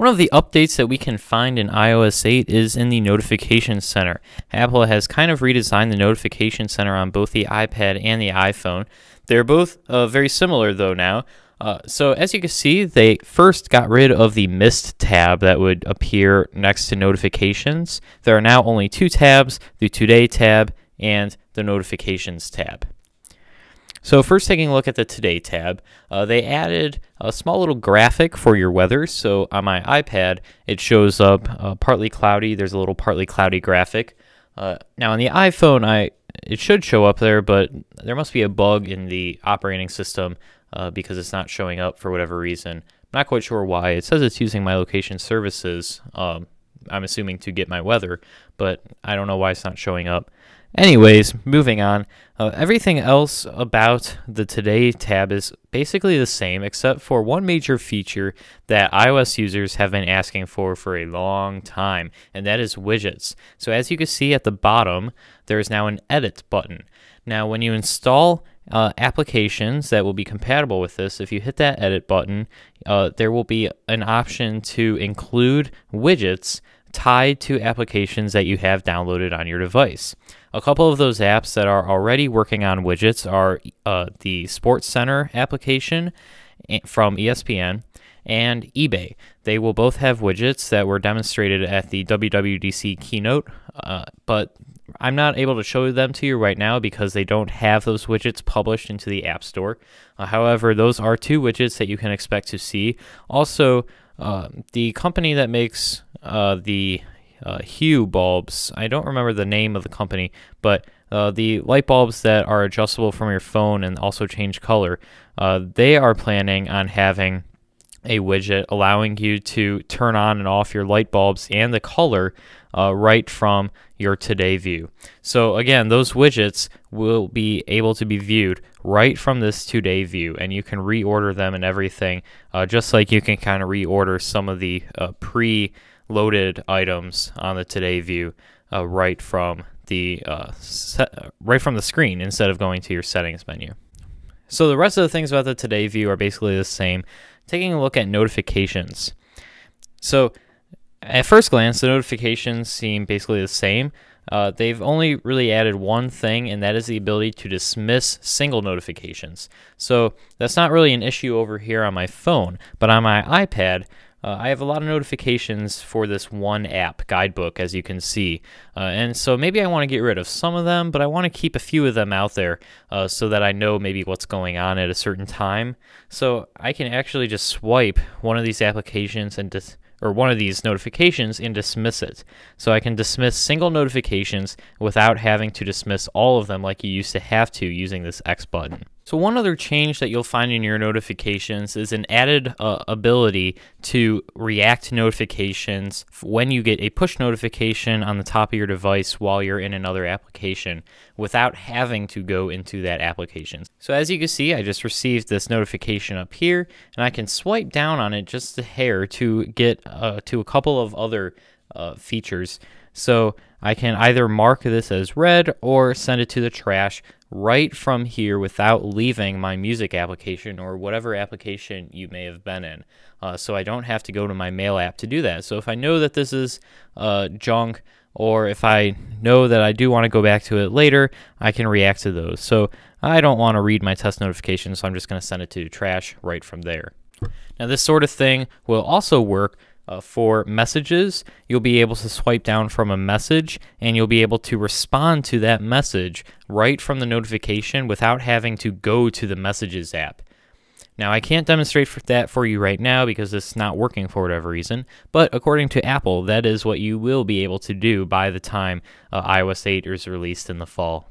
One of the updates that we can find in iOS 8 is in the Notification Center. Apple has kind of redesigned the Notification Center on both the iPad and the iPhone. They're both uh, very similar though now. Uh, so as you can see, they first got rid of the missed tab that would appear next to notifications. There are now only two tabs, the Today tab and the Notifications tab. So first taking a look at the Today tab, uh, they added a small little graphic for your weather. So on my iPad, it shows up uh, partly cloudy. There's a little partly cloudy graphic. Uh, now on the iPhone, I it should show up there, but there must be a bug in the operating system uh, because it's not showing up for whatever reason. I'm not quite sure why. It says it's using my location services. Um, I'm assuming to get my weather, but I don't know why it's not showing up. Anyways, moving on. Uh, everything else about the Today tab is basically the same, except for one major feature that iOS users have been asking for for a long time, and that is widgets. So as you can see at the bottom, there is now an Edit button. Now, when you install uh, applications that will be compatible with this, if you hit that Edit button, uh, there will be an option to include widgets tied to applications that you have downloaded on your device. A couple of those apps that are already working on widgets are uh, the Sports Center application eh, from ESPN and eBay. They will both have widgets that were demonstrated at the WWDC keynote, uh, but I'm not able to show them to you right now because they don't have those widgets published into the App Store. Uh, however, those are two widgets that you can expect to see. Also, uh, the company that makes uh, the uh, Hue bulbs. I don't remember the name of the company, but uh, the light bulbs that are adjustable from your phone and also change color, uh, they are planning on having a widget allowing you to turn on and off your light bulbs and the color uh, right from your today view. So again, those widgets will be able to be viewed right from this today view and you can reorder them and everything uh, just like you can kind of reorder some of the uh, pre loaded items on the today view uh, right from the uh, set, right from the screen instead of going to your settings menu. So the rest of the things about the today view are basically the same. Taking a look at notifications. So at first glance, the notifications seem basically the same. Uh, they've only really added one thing, and that is the ability to dismiss single notifications. So that's not really an issue over here on my phone, but on my iPad, uh, I have a lot of notifications for this one app, Guidebook, as you can see. Uh, and so maybe I want to get rid of some of them, but I want to keep a few of them out there uh, so that I know maybe what's going on at a certain time. So I can actually just swipe one of these applications and just or one of these notifications and dismiss it. So I can dismiss single notifications without having to dismiss all of them like you used to have to using this X button. So one other change that you'll find in your notifications is an added uh, ability to react to notifications when you get a push notification on the top of your device while you're in another application without having to go into that application. So as you can see, I just received this notification up here and I can swipe down on it just a hair to get uh, to a couple of other uh, features. So I can either mark this as read or send it to the trash right from here without leaving my music application or whatever application you may have been in. Uh, so I don't have to go to my mail app to do that. So if I know that this is uh, junk or if I know that I do want to go back to it later, I can react to those. So I don't want to read my test notification, so I'm just going to send it to trash right from there. Now this sort of thing will also work uh, for messages, you'll be able to swipe down from a message and you'll be able to respond to that message right from the notification without having to go to the Messages app. Now, I can't demonstrate for that for you right now because it's not working for whatever reason, but according to Apple, that is what you will be able to do by the time uh, iOS 8 is released in the fall.